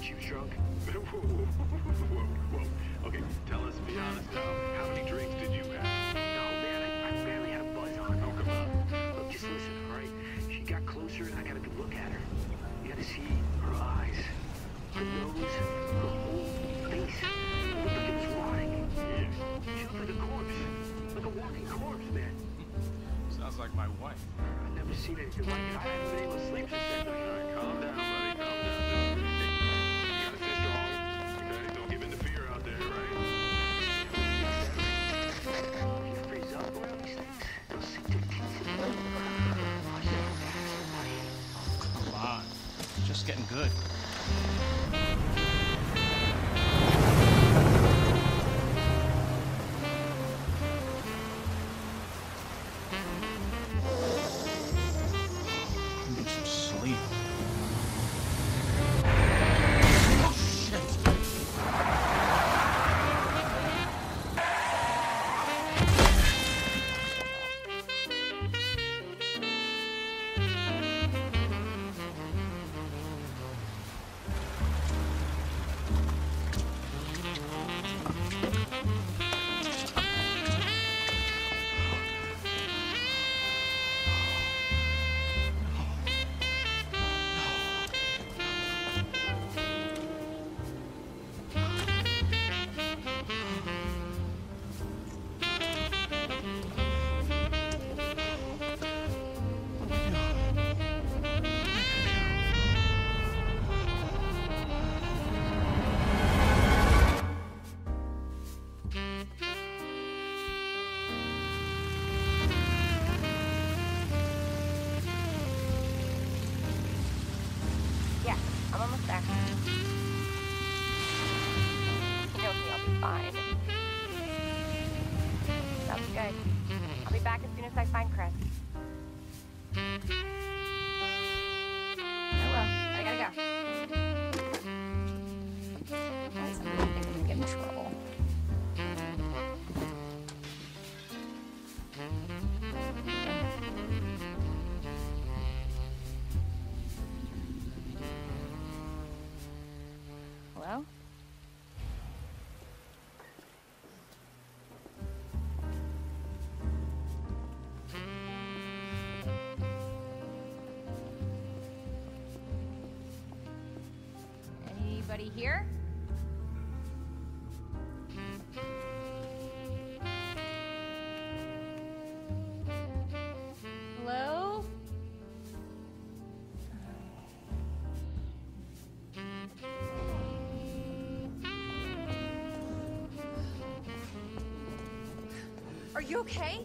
take it she drunk? whoa, whoa, whoa. Okay, tell us, be honest now. How many drinks did you have? No, man, I, I barely had a buzz on. Oh, come on. Look, just listen, all right? She got closer and I got a good look at her. You gotta see her eyes, her nose, her whole face. Looked like it was rotting. Yeah. She looked like a corpse. Like a walking corpse, man. Sounds like my wife. I've never seen anything like it. I haven't been able to sleep since that All night. right, calm down, buddy. Calm down. Getting good. Fine. Sounds good. I'll be back as soon as I find Chris. Oh, I will. I gotta go. Hello? Anybody here? Hello? Are you okay?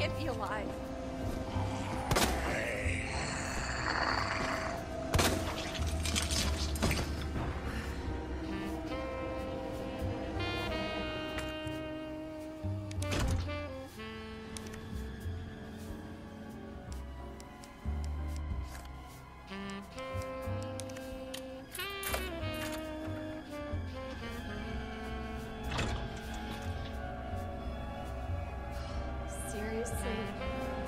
can't be alive. Seriously?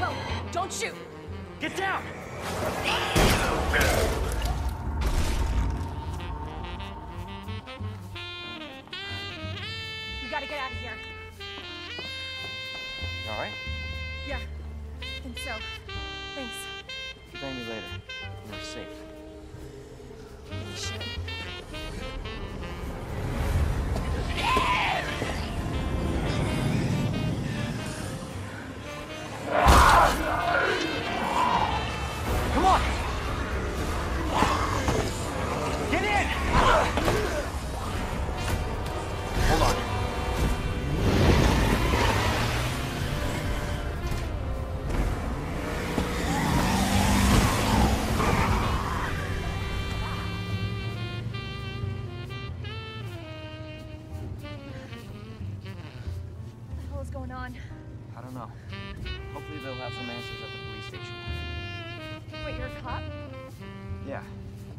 Whoa, don't shoot! Get down! We gotta get out of here. All right? Yeah, I think so. Thanks.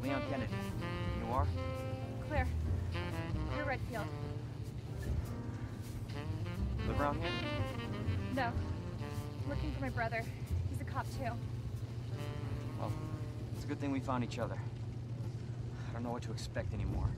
Leon Kennedy. You are? Claire. Claire Redfield. Live around here? No. looking for my brother. He's a cop too. Well, it's a good thing we found each other. I don't know what to expect anymore.